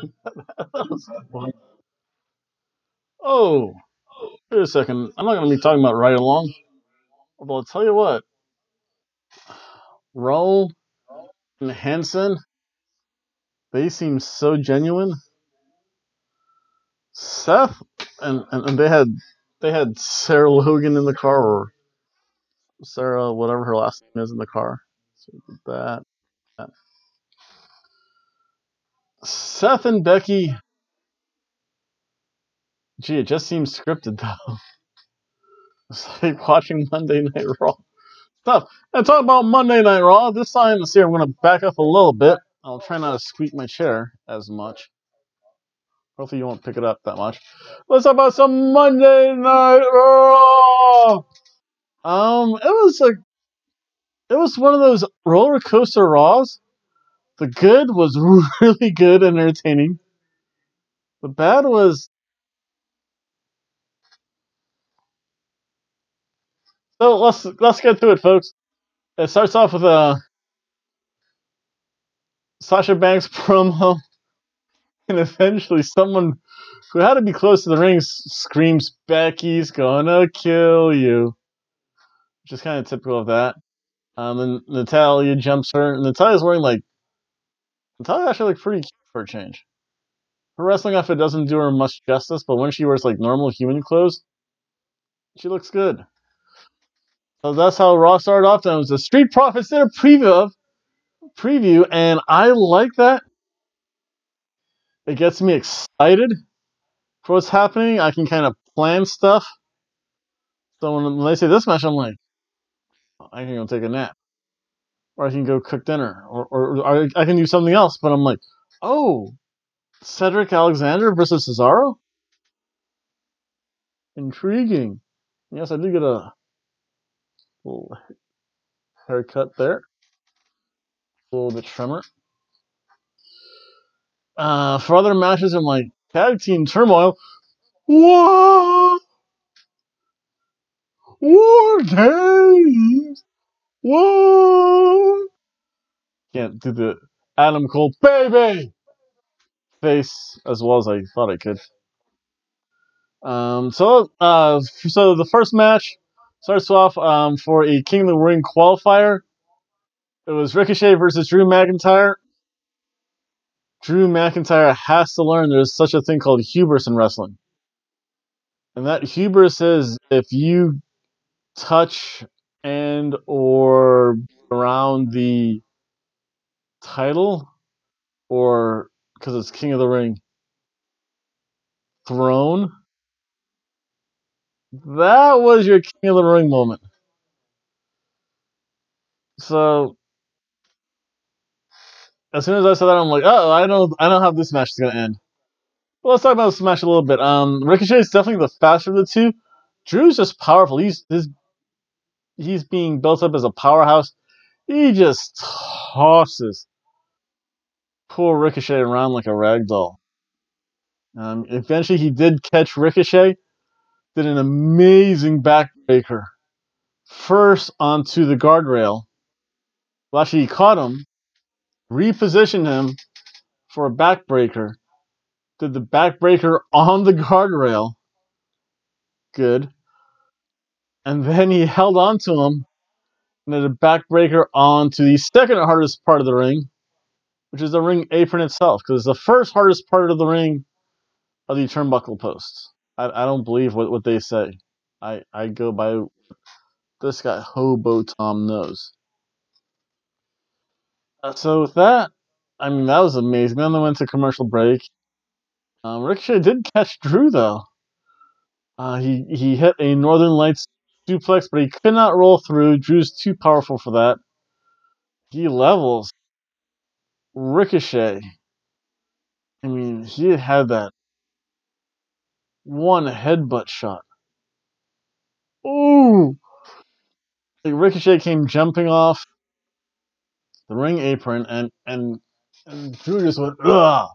oh, wait a second. I'm not going to be talking about Ride Along. Although I'll tell you what, Rowe and Hanson, they seem so genuine. Seth and, and, and they had they had Sarah Logan in the car or Sarah whatever her last name is in the car. So that, that. Seth and Becky. Gee, it just seems scripted though. It's like watching Monday Night Raw stuff. And talk about Monday Night Raw. This time, let's see. I'm going to back up a little bit. I'll try not to squeak my chair as much. Hopefully, you won't pick it up that much. Let's talk about some Monday Night Raw. Um, it was like it was one of those roller coaster Raws. The good was really good and entertaining. The bad was so let's let's get to it, folks. It starts off with a Sasha Banks promo, and eventually someone who had to be close to the ring screams, "Becky's gonna kill you," which is kind of typical of that. Um, then Natalya jumps her. And Natalya's wearing like Natalya actually looked pretty cute for a change. Her wrestling outfit doesn't do her much justice, but when she wears like normal human clothes, she looks good. So that's how Raw started off. It was a Street Profits did a preview of preview, and I like that. It gets me excited for what's happening. I can kind of plan stuff. So when, when they say this match, I'm like, oh, I can go take a nap, or I can go cook dinner, or, or, or I can do something else. But I'm like, oh, Cedric Alexander versus Cesaro? Intriguing. Yes, I did get a little haircut there. A little bit trimmer. Uh, for other matches, I'm like, tag team turmoil. What? War games. What? Can't do the Adam Cole baby face as well as I thought I could. Um, so, uh, so the first match starts off um, for a King of the Ring qualifier. It was Ricochet versus Drew McIntyre. Drew McIntyre has to learn there's such a thing called hubris in wrestling. And that hubris is if you touch and or around the title or because it's King of the Ring throne, that was your King of the Ring moment. So as soon as I said that, I'm like, oh, I know, I know how this match is gonna end. Well, let's talk about match a little bit. Um, Ricochet is definitely the faster of the two. Drew's just powerful. He's his, he's being built up as a powerhouse. He just tosses poor Ricochet around like a rag doll. Um, eventually, he did catch Ricochet, did an amazing backbreaker. First onto the guardrail. Well, actually, he caught him, repositioned him for a backbreaker, did the backbreaker on the guardrail. Good. And then he held on to him and did a backbreaker onto the second hardest part of the ring, which is the ring apron itself, because the first hardest part of the ring are the turnbuckle posts. I, I don't believe what, what they say. I, I go by this guy, Hobo Tom knows. Uh, so with that, I mean, that was amazing. Then they went to commercial break. Um, Ricochet did catch Drew, though. Uh, he, he hit a Northern Lights suplex, but he could not roll through. Drew's too powerful for that. He levels Ricochet. I mean, he had that one headbutt shot. Ooh! Like Ricochet came jumping off the ring apron, and and, and Drew just went ugh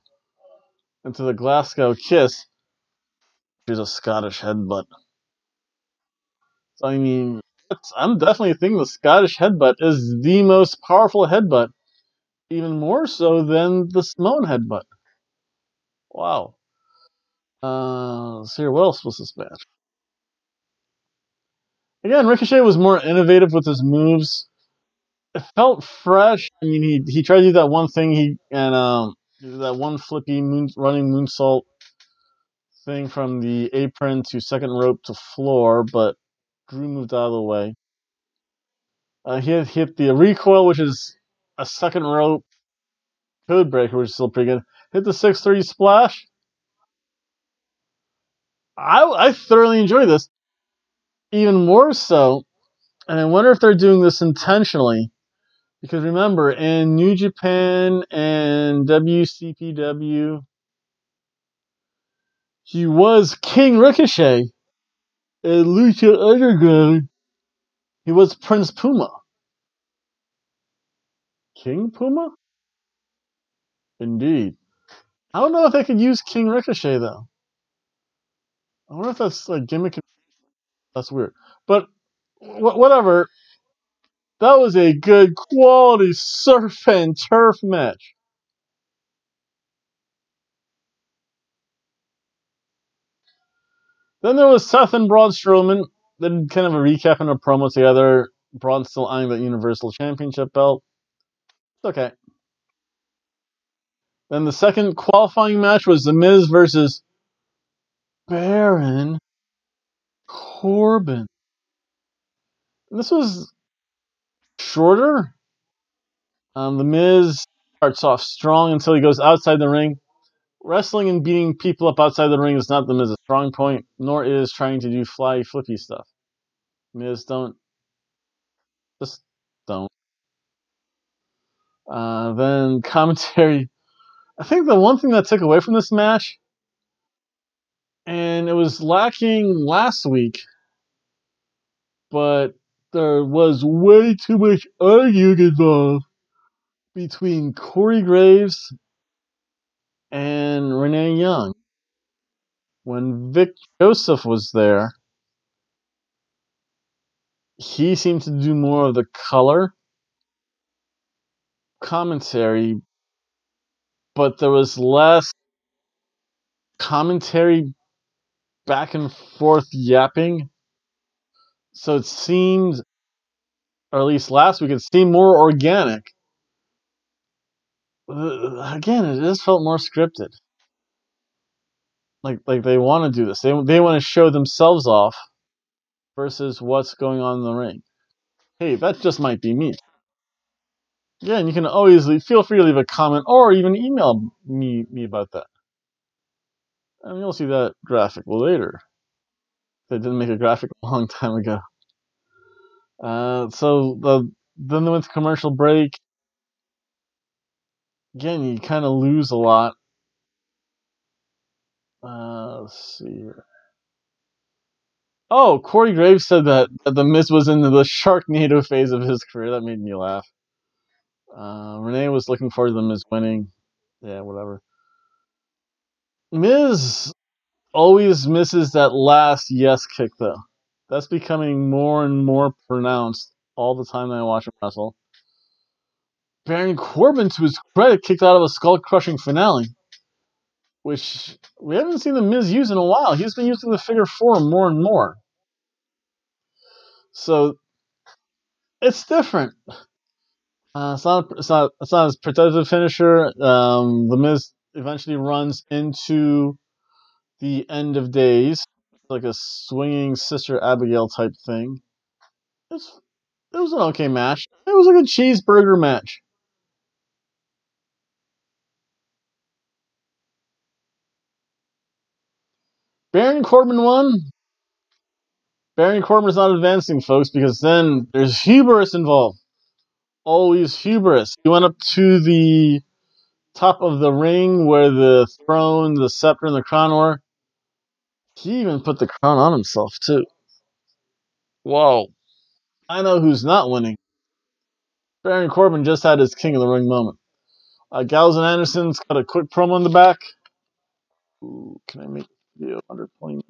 into the Glasgow kiss. She's a Scottish headbutt. So I mean, I'm definitely thinking the Scottish headbutt is the most powerful headbutt, even more so than the Samoan headbutt. Wow. Uh, let's here. What else was this match? Again, Ricochet was more innovative with his moves. It felt fresh. I mean, he he tried to do that one thing he and um that one flippy moon, running moonsault thing from the apron to second rope to floor, but Drew moved out of the way. Uh, he hit, hit the recoil, which is a second rope code breaker, which is still pretty good. Hit the 6-3 splash. I, I thoroughly enjoy this. Even more so, and I wonder if they're doing this intentionally. Because remember, in New Japan and WCPW, he was King Ricochet. And Lucha Underground, he was Prince Puma. King Puma? Indeed. I don't know if they could use King Ricochet though. I wonder if that's like gimmick. That's weird. But wh- whatever. That was a good quality surf and turf match. Then there was Seth and Braun Strowman. They did kind of a recap and a promo together. Braun still eyeing that Universal Championship belt. It's okay. Then the second qualifying match was The Miz versus Baron Corbin. This was shorter. Um, the Miz starts off strong until he goes outside the ring. Wrestling and beating people up outside the ring is not the Miz's strong point, nor is trying to do fly flippy stuff. Miz, don't. Just don't. Uh, then commentary. I think the one thing that took away from this match, and it was lacking last week, but there was way too much arguing involved between Corey Graves and Renee Young. When Vic Joseph was there, he seemed to do more of the color commentary, but there was less commentary back and forth yapping. So it seemed, or at least last week, it seemed more organic. Uh, Again, it just felt more scripted. Like like they want to do this. They they want to show themselves off versus what's going on in the ring. Hey, that just might be me. Yeah, and you can always leave, feel free to leave a comment or even email me me about that. And you'll see that graphic later. They didn't make a graphic a long time ago. Uh, so the then they went to commercial break. Again, you kind of lose a lot. Uh, let's see here. Oh, Corey Graves said that, that the Miz was in the Sharknado phase of his career. That made me laugh. Uh, Renee was looking forward to the Miz winning. Yeah, whatever. Miz always misses that last yes kick, though. That's becoming more and more pronounced all the time that I watch him wrestle. Baron Corbin, to his credit, kicked out of a skull crushing finale, which we haven't seen the Miz use in a while. He's been using the figure four more and more. So it's different. Uh, it's not. It's not. It's not as protective finisher. Um, the Miz eventually runs into the end of days, like a swinging Sister Abigail type thing. It's, it was an okay match. It was like a cheeseburger match. Baron Corbin won. Baron Corbin is not advancing, folks, because then there's hubris involved. Always hubris. He went up to the top of the ring where the throne, the scepter, and the crown were. He even put the crown on himself, too. Whoa. I know who's not winning. Baron Corbin just had his King of the Ring moment. Uh, Gallows and Anderson's got a quick promo in the back. Ooh, can I make video under 20 minutes?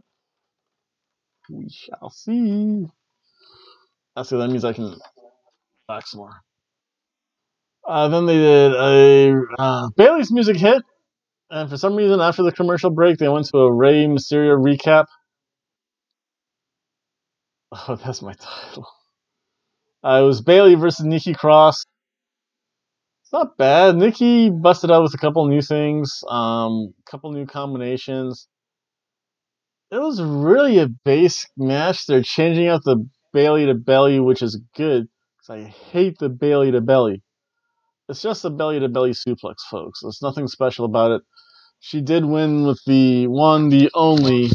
We shall see. That's good. That means I can some more. Uh, then they did a uh, Bayley's music hit. And for some reason, after the commercial break, they went to a Rey Mysterio recap. Oh, that's my title. Uh, it was Bailey versus Nikki Cross. It's not bad. Nikki busted out with a couple new things, um, a couple new combinations. It was really a basic match. They're changing out the Bayley to belly, which is good because I hate the Bayley to belly. It's just a belly to belly suplex, folks. There's nothing special about it. She did win with the one, the only,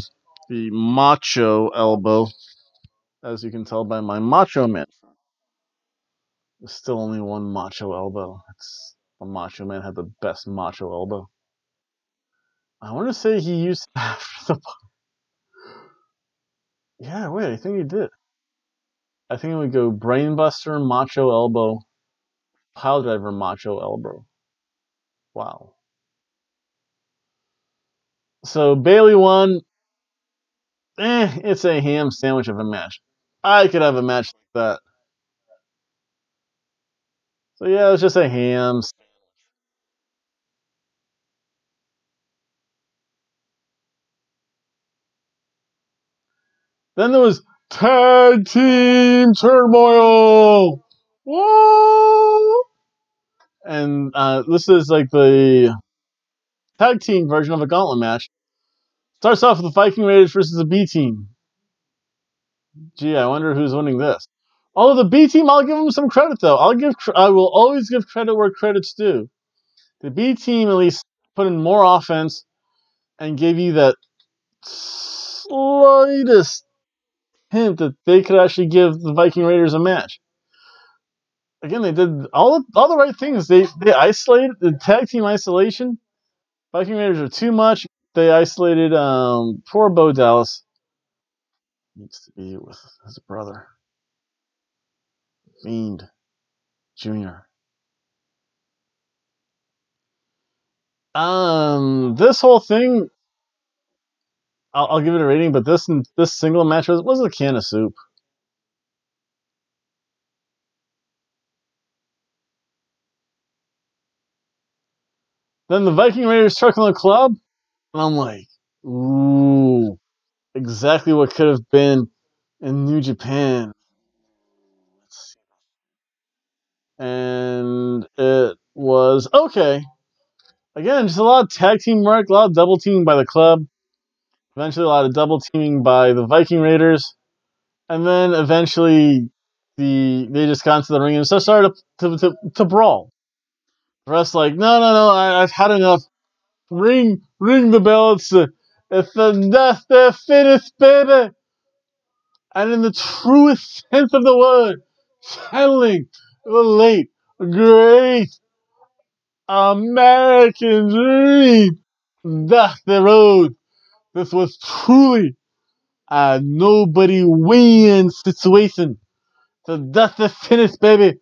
the macho elbow, as you can tell by my macho man. There's still only one macho elbow. It's the macho man had the best macho elbow. I want to say he used after the. Yeah, wait, I think he did. I think it would go brainbuster, macho elbow, pile driver, macho elbow. Wow. So Bayley won. Eh, it's a ham sandwich of a match. I could have a match like that. So yeah, it's just a ham. Then there was tag team turmoil. And uh, this is like the tag team version of a gauntlet match. Starts off with the Viking Raiders versus the B team. Gee, I wonder who's winning this. Although the B team, I'll give them some credit though. I'll give, I will always give credit where credit's due. The B team at least put in more offense and gave you that slightest hint that they could actually give the Viking Raiders a match. Again, they did all the, all the right things. They they isolated the tag team isolation. Viking Raiders are too much. They isolated um, poor Bo Dallas. Needs to be with his brother, Fiend Junior. Um, this whole thing, I'll, I'll, give it a rating, but this this single match was, was a can of soup. Then the Viking Raiders the club, and I'm like, ooh, exactly what could have been in New Japan. And it was okay. Again, just a lot of tag team work, a lot of double teaming by the club. Eventually, a lot of double teaming by the Viking Raiders, and then eventually, the they just got into the ring and so started to, to, to brawl. The rest like, no, no, no, I, have had enough. Ring, ring the bell. It's the, it's the death, baby. And in the truest sense of the word, channeling the late, great American dream. The road. This was truly a nobody win situation. So that's the finish, baby.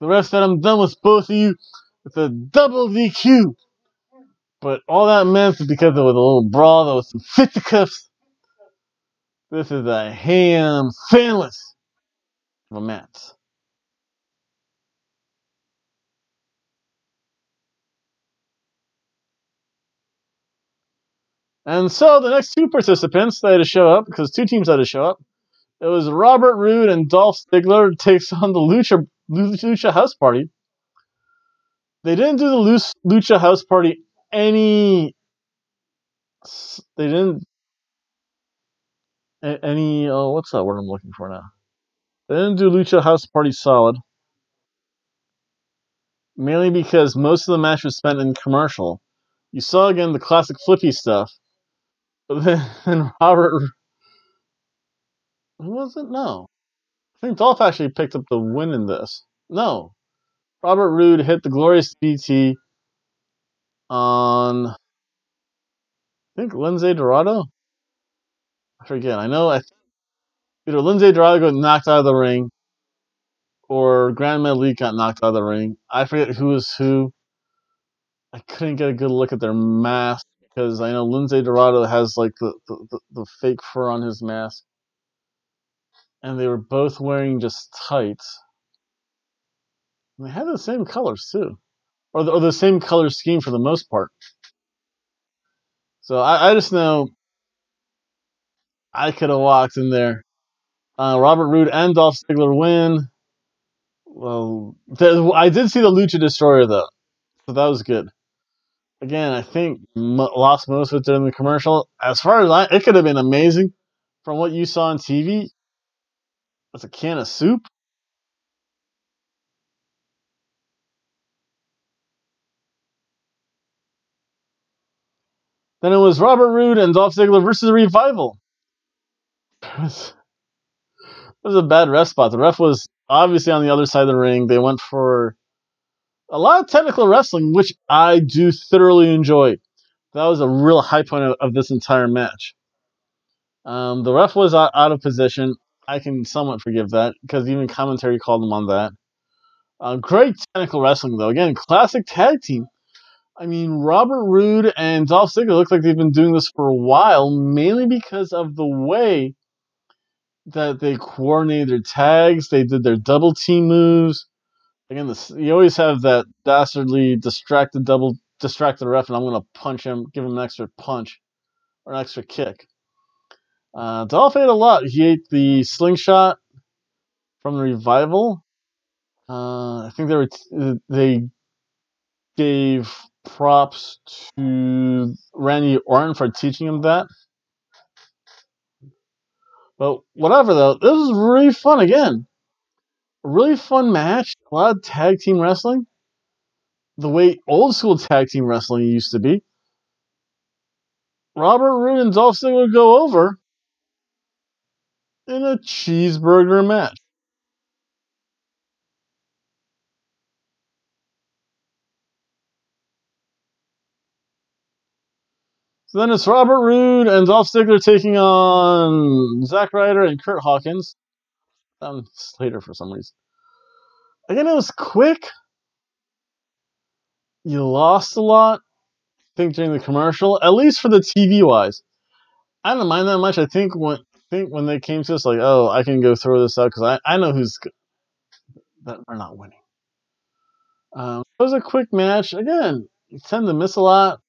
The rest that I'm done with both of you. It's a double DQ. But all that meant is because there was a little brawl, there was some fisticuffs. This is a ham sandwich match. And so the next two participants they had to show up because two teams had to show up. It was Robert Roode and Dolph Ziggler takes on the Lucha Lucha House Party. They didn't do the Lucha House Party any. They didn't any. Oh, what's that word I'm looking for now? They didn't do Lucha House Party solid. Mainly because most of the match was spent in commercial. You saw again the classic flippy stuff. Then Robert. Who was it? No. I think Dolph actually picked up the win in this. No. Robert Roode hit the glorious BT on. I think Lince Dorado? I forget. I know I either Lince Dorado got knocked out of the ring or Grand Metalik got knocked out of the ring. I forget who was who. I couldn't get a good look at their mask because I know Lince Dorado has like the, the, the, fake fur on his mask. And they were both wearing just tights. And they had the same colors too. Or the, or the same color scheme for the most part. So I, I just know I could have walked in there. Uh, Robert Roode and Dolph Ziggler win. Well, I did see the Lucha Destroyer though, so that was good. Again, I think lost most of it during the commercial. As far as I, it could have been amazing. From what you saw on TV, it's a can of soup. Then it was Robert Roode and Dolph Ziggler versus the Revival. It was, it was a bad ref spot. The ref was obviously on the other side of the ring. They went for a lot of technical wrestling, which I do thoroughly enjoy. That was a real high point of, of this entire match. Um, the ref was out, out, of position. I can somewhat forgive that because even commentary called him on that. Uh, great technical wrestling, though. Again, classic tag team. I mean, Robert Roode and Dolph Ziggler look like they've been doing this for a while, mainly because of the way that they coordinated their tags. They did their double team moves. Again, this, you always have that dastardly distracted double distracted ref, and I'm going to punch him, give him an extra punch or an extra kick. Uh, Dolph ate a lot. He ate the slingshot from the revival. Uh, I think they were they gave props to Randy Orton for teaching him that. But whatever though, this is really fun again. Really fun match. A lot of tag team wrestling. The way old school tag team wrestling used to be. Robert Roode and Dolph Ziggler go over in a cheeseburger match. So then it's Robert Roode and Dolph Ziggler taking on Zack Ryder and Kurt Hawkins. Um, Slater for some reason. Again, it was quick. You lost a lot. I think during the commercial, at least for the TV wise. I don't mind that much. I think when I think when they came to us, like, oh, I can go throw this out because I, I know who's that we're not winning. Um, it was a quick match. Again, you tend to miss a lot.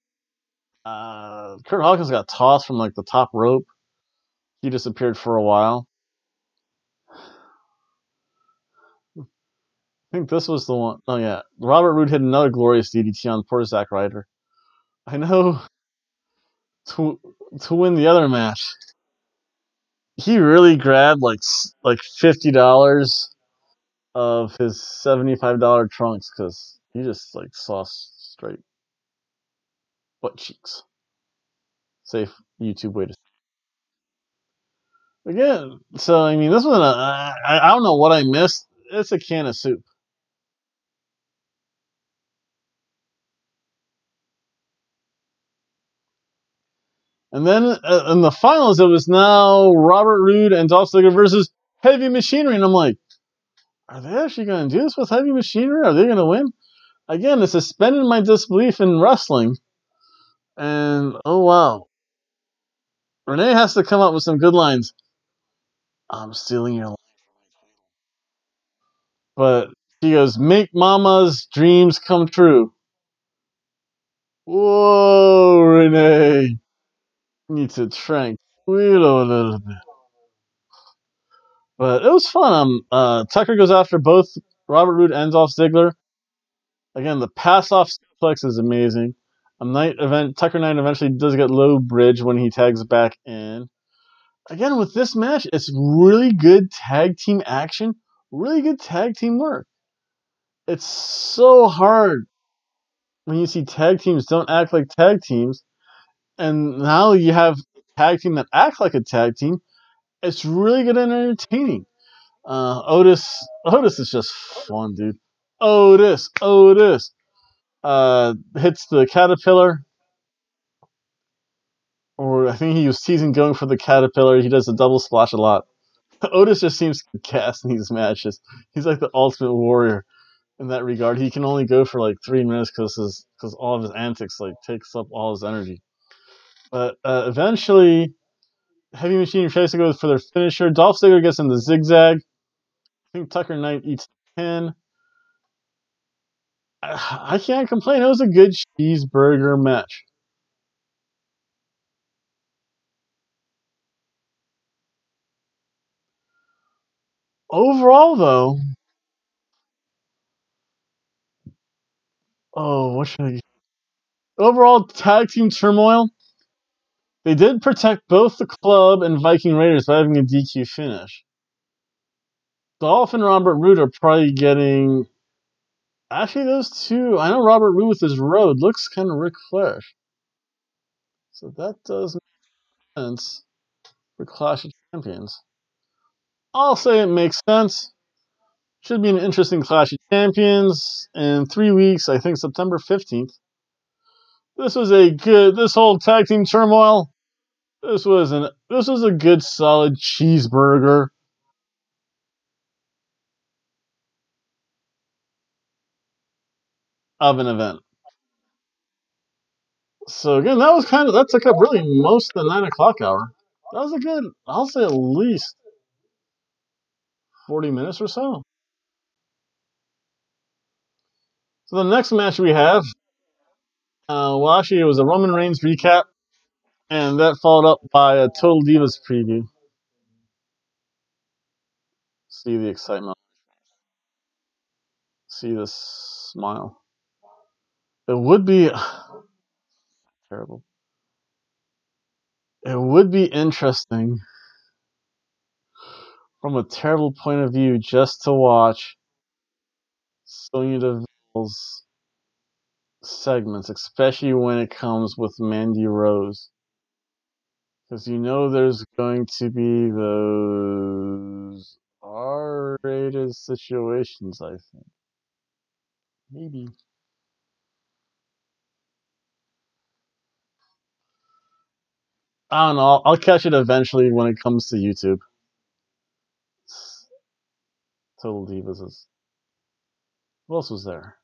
Uh, Kurt Hawkins got tossed from like the top rope. He disappeared for a while. I think this was the one. Oh yeah, Robert Roode hit another glorious DDT on poor Zack Ryder. I know. To to win the other match, he really grabbed like like fifty dollars of his seventy five dollar trunks because he just like saw straight butt cheeks. Safe YouTube way to. Again, so I mean, this was a uh, I, I don't know what I missed. It's a can of soup. And then uh, in the finals, it was now Robert Roode and Dolph Ziggler versus Heavy Machinery. And I'm like, are they actually going to do this with Heavy Machinery? Are they going to win? Again, it suspended my disbelief in wrestling. And oh, wow. Renee has to come up with some good lines. I'm stealing your line. But she goes, make mama's dreams come true. Whoa, Renee need to tranquil a little bit. But it was fun. Um, uh, Tucker goes after both Robert Roode and Dolph Ziggler. Again, the pass off suplex is amazing. A night event, Tucker Knight eventually does get low bridge when he tags back in. Again, with this match, it's really good tag team action, really good tag team work. It's so hard when you see tag teams don't act like tag teams and now you have tag team that act like a tag team. It's really good and entertaining. Uh, Otis, Otis is just fun, dude. Otis, Otis, uh, hits the caterpillar, or I think he was teasing going for the caterpillar. He does a double splash a lot. Otis just seems cast in these matches. He's like the ultimate warrior in that regard. He can only go for like three minutes because because all of his antics like takes up all his energy. But uh, eventually, Heavy Machine tries to go for their finisher. Dolph Ziggler gets in the zigzag. I think Tucker Knight eats 10. I, I can't complain. It was a good cheeseburger match. Overall, though, oh, what should I? Overall, tag team turmoil. They did protect both the club and Viking Raiders by having a DQ finish. Dolph and Robert Roode are probably getting. Actually, those two. I know Robert Roode with his road looks kind of Ric Flair. So that does make sense for Clash of Champions. I'll say it makes sense. Should be an interesting Clash of Champions in three weeks. I think September 15th. This was a good. This whole tag team turmoil. This was an. This was a good, solid cheeseburger. Of an event. So again, that was kind of that took up really most of the nine o'clock hour. That was a good. I'll say at least forty minutes or so. So the next match we have, uh, well, actually, it was a Roman Reigns recap, and that followed up by a Total Divas preview. See the excitement. See the smile. It would be terrible. It would be interesting from a terrible point of view just to watch Sonya Deville's segments, especially when it comes with Mandy Rose. Because you know there's going to be those R rated situations, I think. Maybe. I don't know. I'll, catch it eventually when it comes to YouTube. Total Divas is. Who else was there?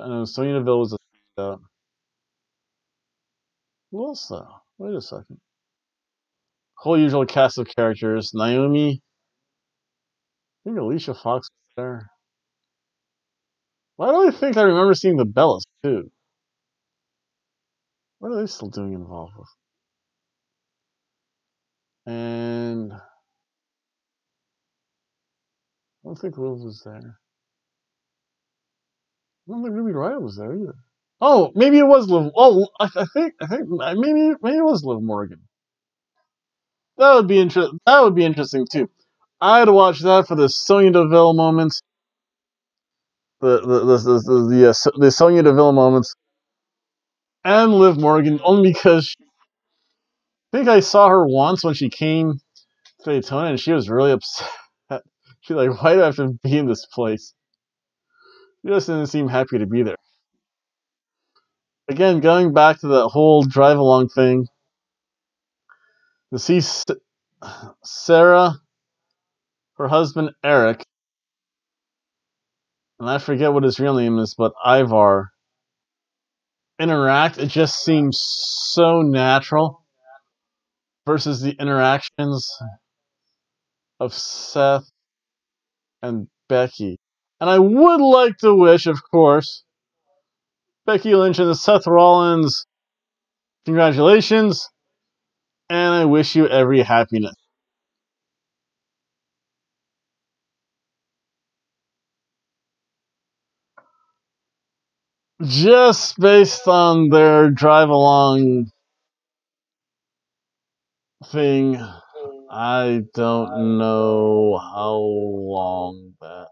I know Sonya Deville was a out. Who else though? Wait a second. Whole usual cast of characters. Naomi. I think Alicia Fox was there. Why do I think I remember seeing the Bellas too? What are they still doing involved with? And I don't think Liv was there. I don't think Ruby Riott was there either. Oh, maybe it was Liv. Oh, I, I think I think maybe maybe it was Liv Morgan. That would be interesting. That would be interesting too. I'd watch that for the Sonya Deville moments. The the the the the, the, uh, the Sonya Deville moments, and Liv Morgan only because I think I saw her once when she came to Daytona, and she was really upset. She's like, "Why do I have to be in this place?" She just didn't seem happy to be there again, going back to that whole drive along thing, to see Sarah, her husband Erik, and I forget what his real name is, but Ivar, interact, it just seems so natural versus the interactions of Seth and Becky. And I would like to wish, of course, Becky Lynch and Seth Rollins, congratulations, and I wish you every happiness. Just based on their drive along thing, I don't know how long that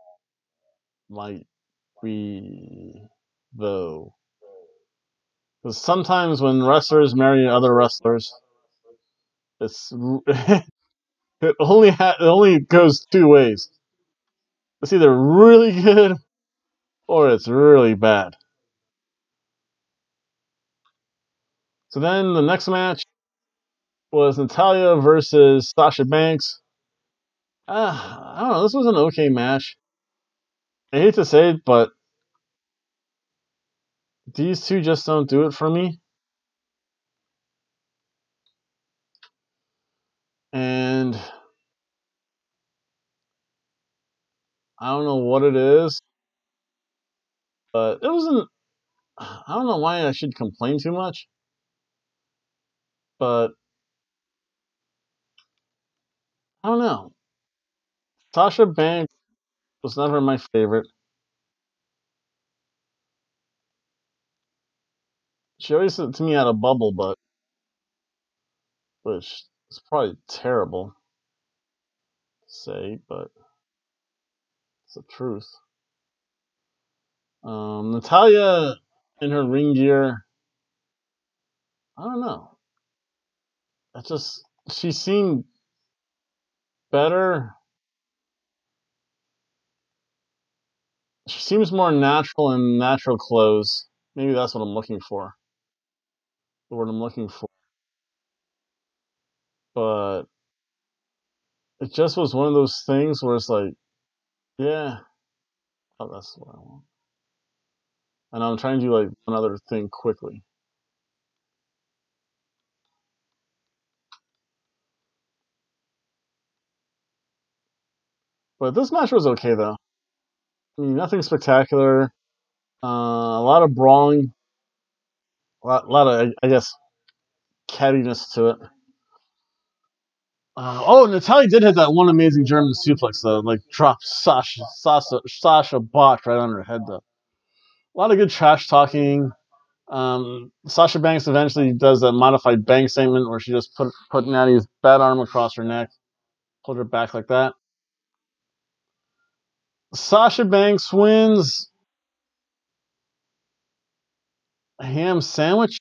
might be, though. Because sometimes when wrestlers marry other wrestlers, it's it only ha- it only goes two ways. It's either really good or it's really bad. So then the next match was Natalya versus Sasha Banks. Uh, I don't know. This was an okay match. I hate to say it, but these two just don't do it for me. And I don't know what it is, but it wasn't. I don't know why I should complain too much, but I don't know. Sasha Banks was never my favorite. She always said to me had a bubble butt, which is probably terrible to say, but it's the truth. Um, Natalya in her ring gear, I don't know. I just she seemed better. She seems more natural in natural clothes. Maybe that's what I'm looking for. The word I'm looking for. But it just was one of those things where it's like, yeah, oh, that's what I want. And I'm trying to do like another thing quickly. But this match was okay though. Mean, nothing spectacular. Uh, a lot of brawling. A lot, a lot of, I guess, cattiness to it. Uh, oh, Natalya did hit that one amazing German suplex though, like dropped Sasha Sasha Sasha botch right on her head though. A lot of good trash talking. Um, Sasha Banks eventually does a modified bank statement where she just put put Natty's bad arm across her neck, pulled her back like that. Sasha Banks wins. Ham sandwich.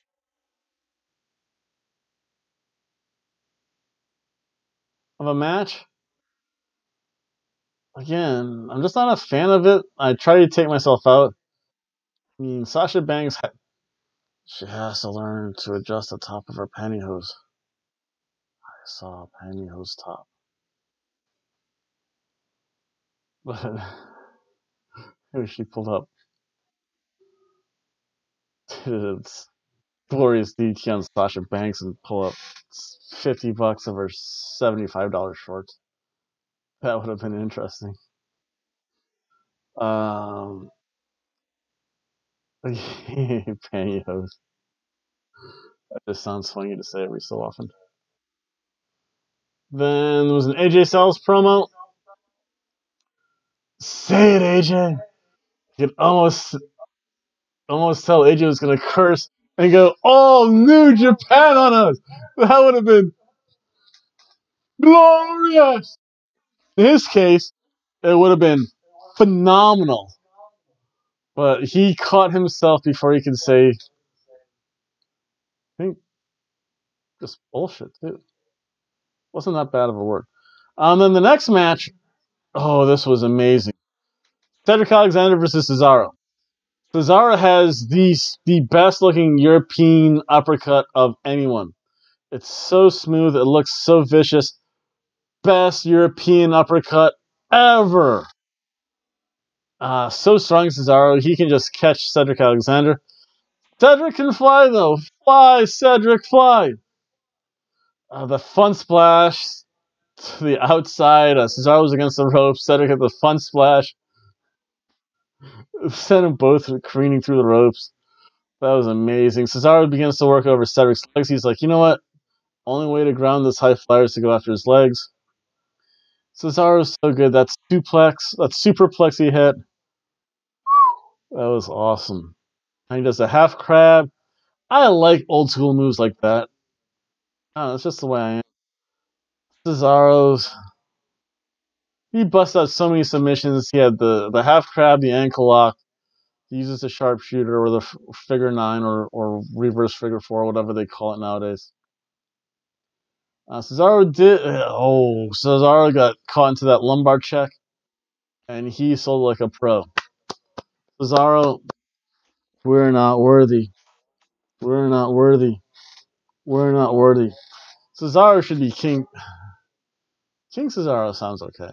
Of a match. Again, I'm just not a fan of it. I try to take myself out. I mean, Sasha Banks, she has to learn to adjust the top of her pantyhose. I saw a pantyhose top. But here she pulled up. It's glorious DT on Sasha Banks and pull up 50 bucks of her $75 shorts. That would have been interesting. Um, pantyhose. That just sounds funny to say every so often. Then there was an AJ Styles promo. Say it, AJ. You could almost almost tell AJ was gonna curse and go all New Japan on us. That would have been glorious. In his case, it would have been phenomenal. But he caught himself before he could say, I think, just bullshit, too. Wasn't that bad of a word. Um, then the next match, oh, this was amazing. Cedric Alexander versus Cesaro. Cesaro has the, the best looking European uppercut of anyone. It's so smooth, it looks so vicious. Best European uppercut ever. Uh, so strong, Cesaro. He can just catch Cedric Alexander. Cedric can fly, though. Fly, Cedric, fly. Uh, the fun splash to the outside. Uh, Cesaro was against the ropes. Cedric had the fun splash. Sent them both careening through the ropes. That was amazing. Cesaro begins to work over Cedric's legs. He's like, you know what? Only way to ground this high flyer is to go after his legs. Cesaro's so good. That's suplex. That's superplex he hit. That was awesome. And he does a half crab. I like old school moves like that. Oh, that's just the way I am. Cesaro's. He busts out so many submissions. He had the, the half crab, the ankle lock. He uses the sharpshooter or the figure nine or, or reverse figure four, whatever they call it nowadays. Uh, Cesaro did. Oh, Cesaro got caught into that lumbar check, and he sold like a pro. Cesaro, we're not worthy. We're not worthy. We're not worthy. Cesaro should be king. King Cesaro sounds okay.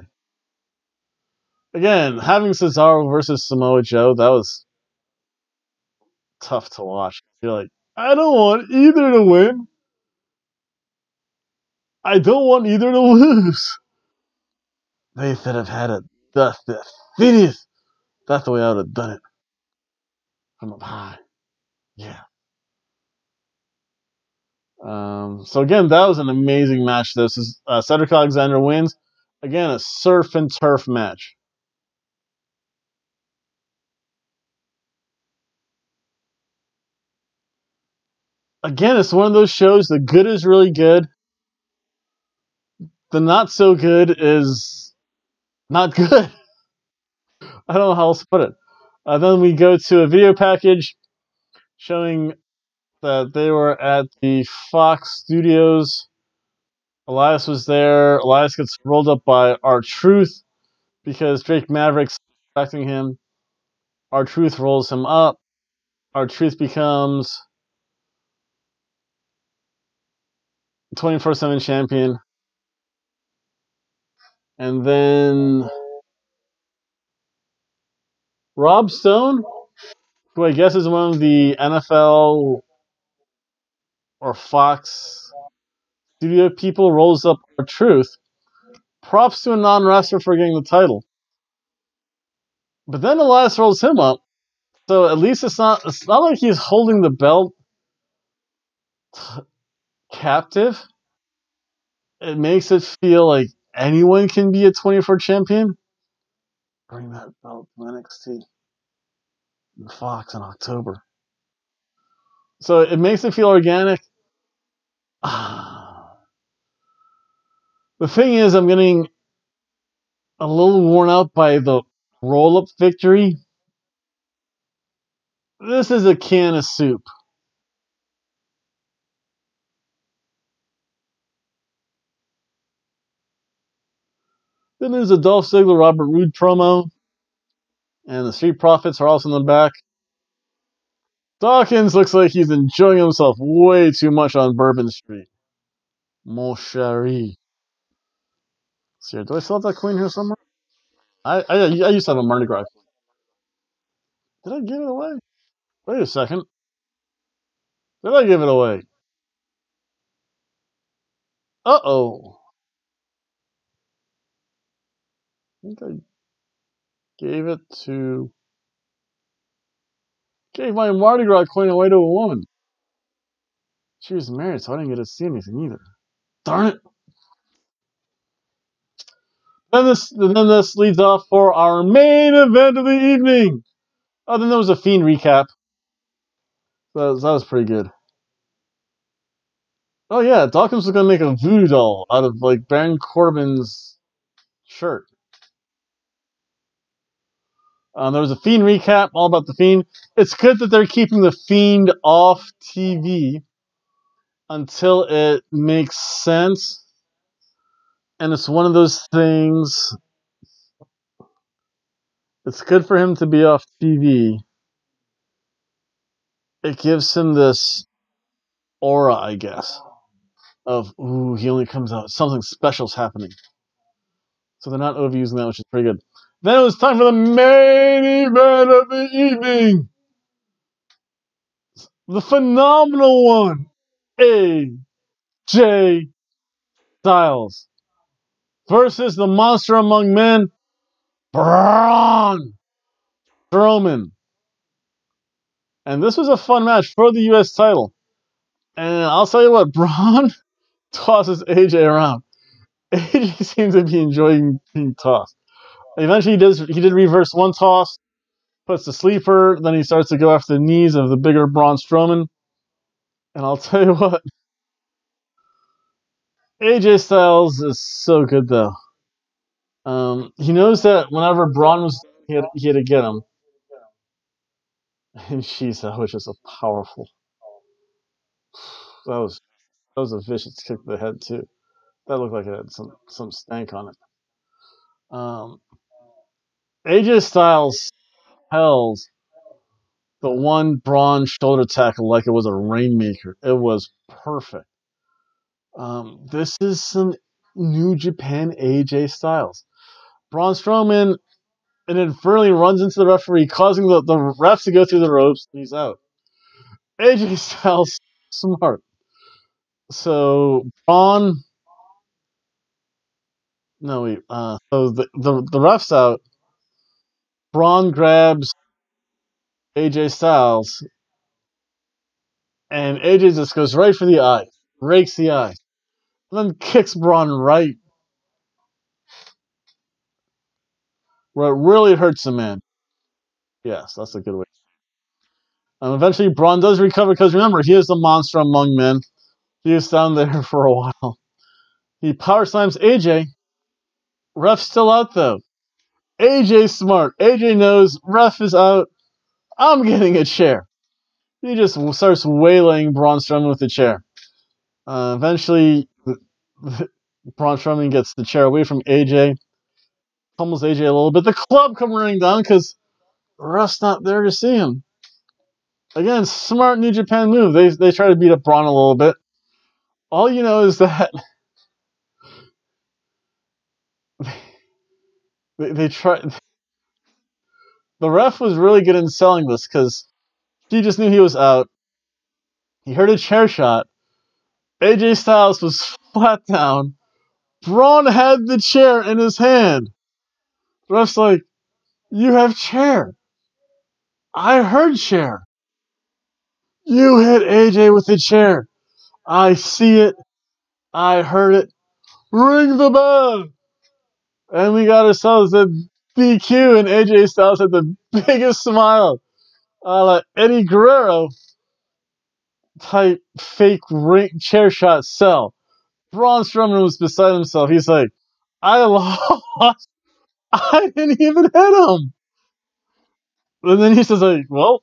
Again, having Cesaro versus Samoa Joe, that was tough to watch. You're like, I don't want either to win. I don't want either to lose. They should have had it. That's the finish. That's the way I would have done it. From up high. Yeah. Um, so again, that was an amazing match. This is uh, Cedric Alexander wins. Again, a surf and turf match. Again, it's one of those shows. The good is really good. The not so good is not good. I don't know how else to put it. Uh, then we go to a video package showing that they were at the Fox Studios. Elias was there. Elias gets rolled up by R-Truth because Drake Maverick's expecting him. R-Truth rolls him up. R-Truth becomes 24 7 champion. And then Rob Stone, who I guess is one of the NFL or Fox studio people, rolls up R-Truth. Props to a non wrestler for getting the title. But then Elias rolls him up. So at least it's not it's not like he's holding the belt t- captive. It makes it feel like anyone can be a 24 champion. Bring that belt to NXT and Fox in October. So it makes it feel organic. Ah. The thing is, I'm getting a little worn out by the roll up victory. This is a can of soup. Then there's a Dolph Ziggler Robert Roode promo. And the Street Profits are also in the back. Dawkins looks like he's enjoying himself way too much on Bourbon Street. Mon chéri. Do I still have that queen here somewhere? I, I, I used to have a Mardi Gras. Did I give it away? Wait a second. Did I give it away? Uh oh. I think I gave it to. Gave my Mardi Gras coin away to a woman. She was married, so I didn't get to see anything either. Darn it. Then this, then this leads off for our main event of the evening. Oh, then there was a Fiend recap. That was, that was pretty good. Oh yeah, Dawkins was gonna make a voodoo doll out of like Baron Corbin's shirt. Um, there was a Fiend recap all about the Fiend. It's good that they're keeping the Fiend off TV until it makes sense. And it's one of those things. It's good for him to be off TV. It gives him this aura, I guess, of ooh, he only comes out something special's happening. So they're not overusing that, which is pretty good. Then it was time for the main event of the evening. The phenomenal one, AJ Styles versus the monster among men, Braun Strowman. And this was a fun match for the U.S. title. And I'll tell you what, Braun tosses AJ around. AJ seems to be enjoying being tossed. Eventually, he does. He did reverse one toss, puts the sleeper. Then he starts to go after the knees of the bigger Braun Strowman. And I'll tell you what, AJ Styles is so good though. Um, he knows that whenever Braun was, he had, he had to get him. And jeez, that was just a powerful. That was that was a vicious kick to the head too. That looked like it had some some stank on it. Um, AJ Styles held the one Braun shoulder tackle like it was a rainmaker. It was perfect. Um, this is some New Japan AJ Styles. Braun Strowman inadvertently runs into the referee, causing the, the refs to go through the ropes. He's out. AJ Styles smart. So Braun. No, wait. Uh, so the, the the ref's out. Braun grabs AJ Styles, and AJ just goes right for the eye. rakes the eye, then kicks Braun right where it really hurts the man. Yes, that's a good way. Um, eventually, Braun does recover because remember, he is the monster among men. He is down there for a while. He power slams AJ. Ref still out though. AJ smart. AJ knows ref is out. I'm getting a chair. He just starts wailing Braun Strowman with the chair. Uh, eventually, Braun Strowman gets the chair away from AJ, pummels AJ a little bit. The club come running down because ref's not there to see him. Again, smart New Japan move. They they try to beat up Braun a little bit. All you know is that they, they try. The ref was really good in selling this because he just knew he was out. He heard a chair shot. AJ Styles was flat down. Braun had the chair in his hand. The ref's like, You have chair. I heard chair. You hit AJ with the chair. I see it. I heard it. Ring the bell. And we got ourselves a DQ, and AJ Styles had the biggest smile. A la Eddie Guerrero type fake ring, chair shot sell. Braun Strowman was beside himself. He's like, I lost. I didn't even hit him. And then he says, like, well,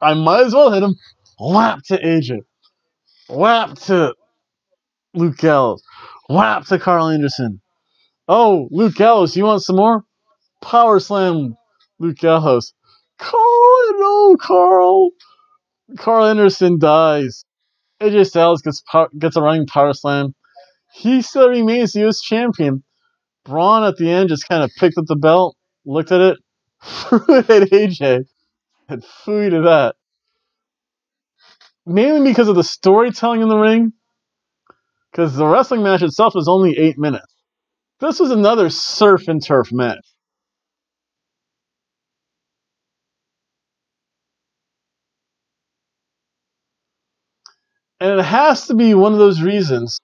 I might as well hit him. Whap to AJ. Whap to Luke Gallows. Whap to Karl Anderson. Oh, Luke Gallows, you want some more? Power slam Luke Gallows. Karl, no, Karl. Karl Anderson dies. AJ Styles gets power, gets a running power slam. He still remains the U.S. champion. Braun at the end just kind of picked up the belt, looked at it, threw it at AJ, and fooey to that. Mainly because of the storytelling in the ring, because the wrestling match itself was only eight minutes. This was another surf and turf match. And it has to be one of those reasons.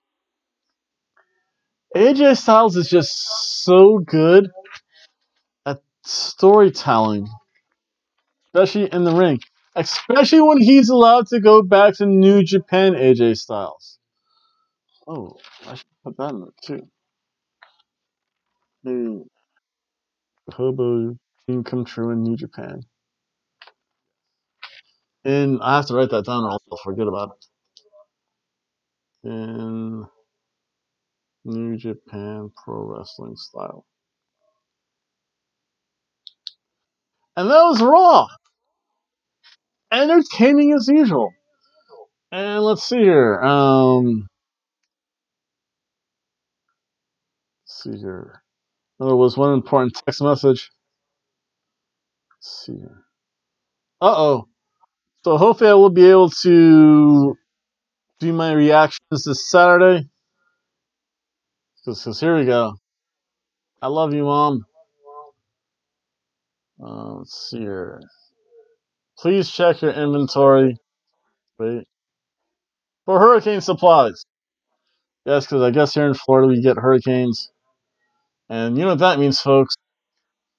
AJ Styles is just so good at storytelling, especially in the ring, especially when he's allowed to go back to New Japan. AJ Styles. Oh, I should put that in there too. Maybe Hobo dream come true in New Japan. And I have to write that down or I'll forget about it. In New Japan Pro Wrestling style. And that was Raw. Entertaining as usual. And let's see here. Um, let's see here. There was one important text message. Let's see here. Uh oh. So hopefully I will be able to do my reactions this Saturday. Because here we go. I love you, Mom. Uh, let's see here. Please check your inventory. Wait. For hurricane supplies. Yes, because I guess here in Florida we get hurricanes. And you know what that means, folks.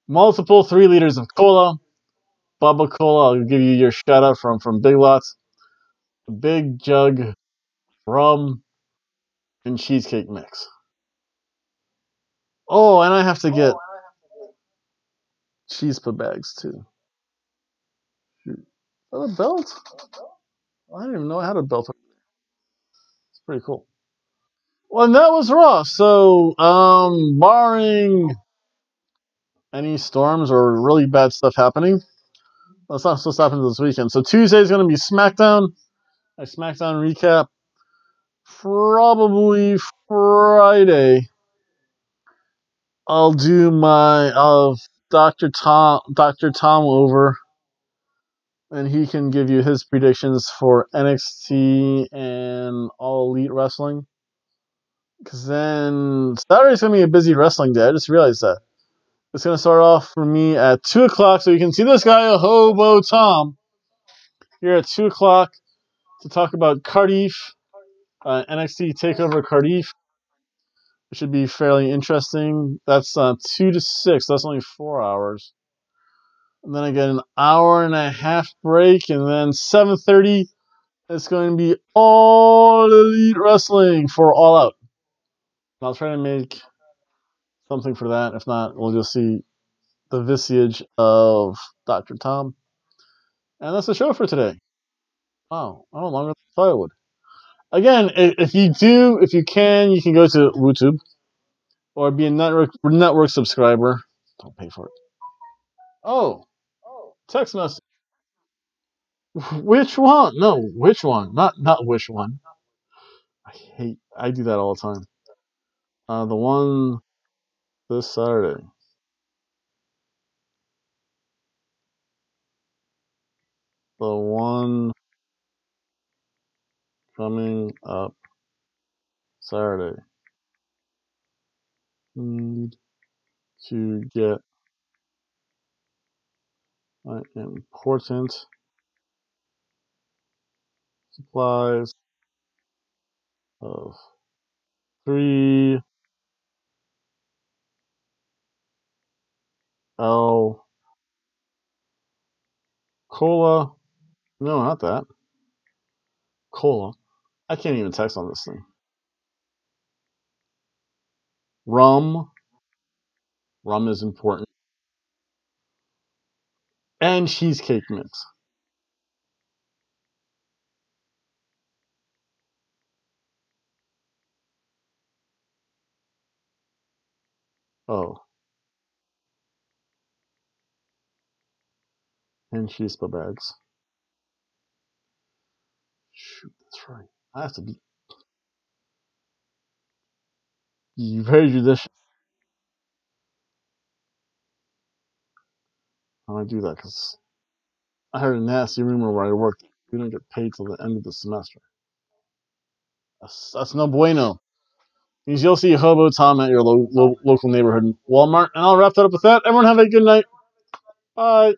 Multiple three liters of cola. Bubba Cola, I'll give you your shout out from, from Big Lots. A big jug rum and cheesecake mix. Oh, and I have to get cheese put bags too. Shoot. Is that a belt? I didn't even know I had a belt. It's pretty cool. Well, that was Raw. So, um, barring any storms or really bad stuff happening, that's not supposed to happen this weekend. So Tuesday is going to be SmackDown. A SmackDown recap. Probably Friday. I'll do my uh, Dr. Tom Dr. Tom over and he can give you his predictions for NXT and All Elite Wrestling. Because then Saturday's going to be a busy wrestling day. I just realized that. It's going to start off for me at 2 o'clock, so you can see this guy, Hobo Tom, here at 2 o'clock to talk about Cardiff Uh, NXT Takeover Cardiff. It should be fairly interesting. That's uh, two to six. That's only four hours. And then I get an hour and a half break, and then 7:30. It's going to be all elite wrestling for All Out. I'll try to make something for that. If not, we'll just see the visage of Dr. Tom. And that's the show for today. Wow, oh, longer than I thought it would. Again, if you do, if you can, you can go to YouTube or be a network network subscriber. Don't pay for it. Oh. Oh, text message. Which one? No, which one? Not not which one. I hate. I do that all the time. Uh, the one this Saturday. The one coming up Saturday. Need to get my important supplies of three L cola. No, not that. Cola. I can't even text on this thing. Rum. Rum is important. And cheesecake mix. Oh. And chispa bags. Shoot, that's right. I have to be you very judicious. How do I do that because I heard a nasty rumor where I work. We don't get paid till the end of the semester. That's, that's no bueno. Means you'll see Hobo Tom at your lo- lo- local neighborhood Walmart. And I'll wrap that up with that. Everyone have a good night. Bye.